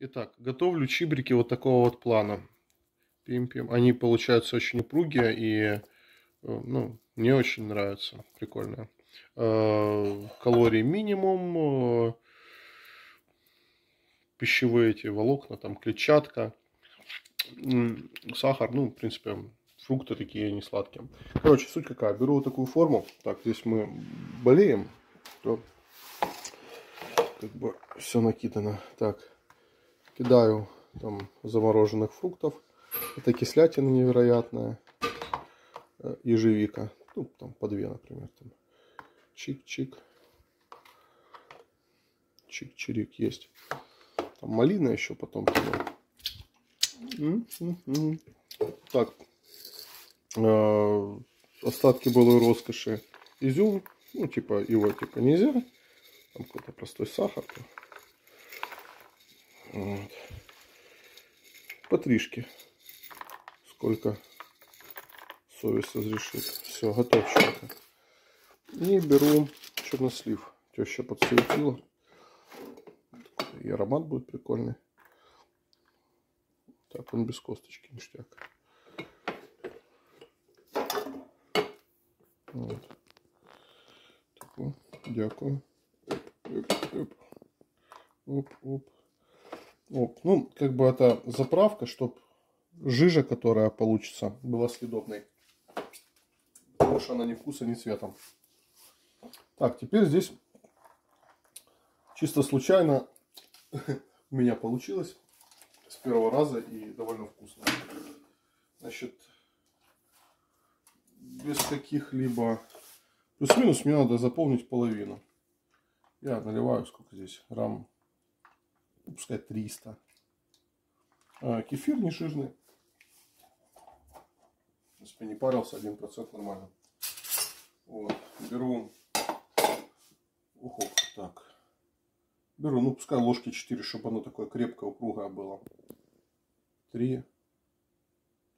Итак, готовлю чибрики вот такого вот плана. Пим-пим. Они получаются очень упругие и э, ну, мне очень нравятся. Прикольно. Э, калорий минимум. Э, пищевые эти волокна, там клетчатка, сахар, ну, в принципе, фрукты такие не сладкие. Короче, суть какая. Беру вот такую форму. Так, здесь мы болеем, то как бы все накидано. Так, Кидаю там замороженных фруктов. Это кислятина невероятная. Э, ежевика. Ну, там по две, например. Там. Чик-чик. Чик-чирик есть. Там малина еще потом. Так. Э, остатки былой роскоши. Изюм. Ну, типа, его типа нельзя. Там какой-то простой сахар. Вот. Потришки. Сколько совесть разрешит. Все, готовченько. И беру чернослив. Теща подсветила. И аромат будет прикольный. Так, он без косточки, ништяк. Вот. Таку, дякую. Оп, оп. Оп, оп. Ну, как бы это заправка, чтобы жижа, которая получится, была съедобной. Потому что она ни вкуса, ни цветом. Так, теперь здесь чисто случайно у меня получилось с первого раза и довольно вкусно. Значит, без каких-либо... Плюс-минус мне надо заполнить половину. Я наливаю сколько здесь? Грамм пускай 300. А, кефир не жирный. Если не парился, 1% нормально. Вот. Беру. Ухо, так. Беру, ну пускай ложки 4, чтобы оно такое крепкое, упругое было. 3.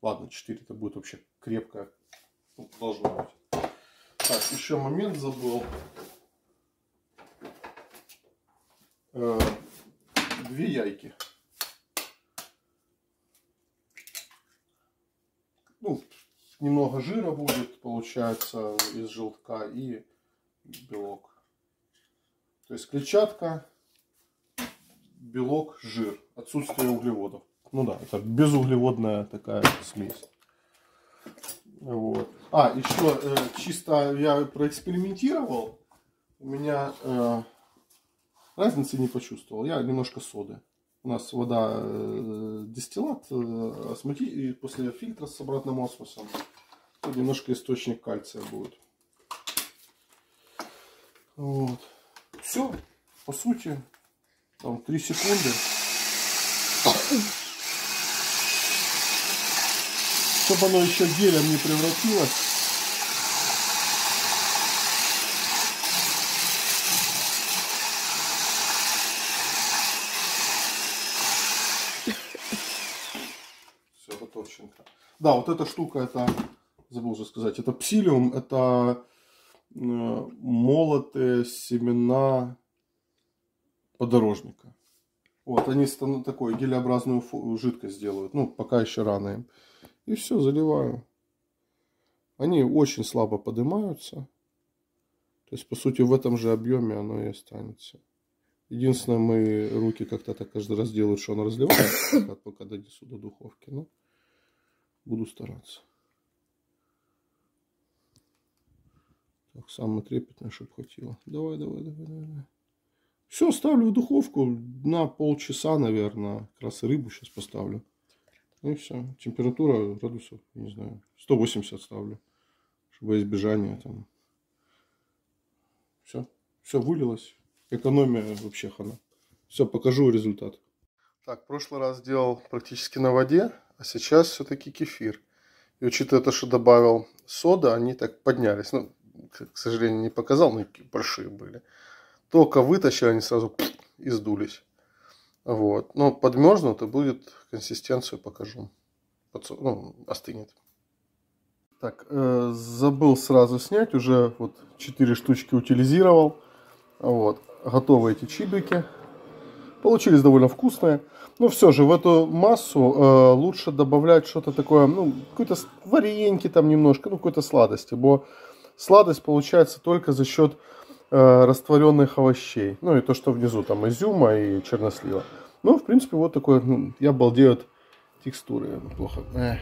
Ладно, 4 это будет вообще крепкое. Ну, должно быть. Так, еще момент забыл. Э, две яйки. Ну, немного жира будет, получается, из желтка и белок. То есть клетчатка, белок, жир. Отсутствие углеводов. Ну да, это безуглеводная такая смесь. Вот. А, еще э, чисто я проэкспериментировал. У меня э, Разницы не почувствовал. Я немножко соды. У нас вода э, дистиллат, э, осмотри, и после фильтра с обратным осмосом. Тут немножко источник кальция будет. Вот. Все, по сути, там 3 секунды. Чтобы оно еще гелем не превратилось. Товченко. Да, вот эта штука, это, забыл уже сказать, это псилиум, это э, молотые семена подорожника. Вот, они такой гелеобразную жидкость делают. Ну, пока еще рано им. И все, заливаю. Они очень слабо поднимаются. То есть, по сути, в этом же объеме оно и останется. Единственное, мои руки как-то так каждый раз делают, что он разливает, пока донесу до духовки. Ну, Буду стараться. Так, самое трепетное, чтобы хватило. Давай, давай, давай, давай. Все, ставлю в духовку на полчаса, наверное. Как раз рыбу сейчас поставлю. Ну и все. Температура градусов, не знаю, 180 ставлю. Чтобы избежания там. Все. Все вылилось. Экономия вообще хана. Все, покажу результат. Так, прошлый раз делал практически на воде. А сейчас все-таки кефир. И учитывая то, что добавил сода, они так поднялись. Ну, к сожалению, не показал, но большие были. Только вытащили, они сразу и сдулись. Вот. Но подмерзнут и будет консистенцию покажу. Ну, остынет. Так, э, забыл сразу снять. Уже вот 4 штучки утилизировал. Вот. Готовы эти чибики. Получились довольно вкусные. Но все же в эту массу э, лучше добавлять что-то такое, ну, какой-то вареньки там немножко, ну, какой-то сладости. Бо сладость получается только за счет э, растворенных овощей. Ну, и то, что внизу, там, изюма и чернослива. Ну, в принципе, вот такой, ну, я балдею от текстуры. Плохо. Эх.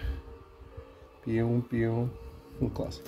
Пьем. Ну, класс.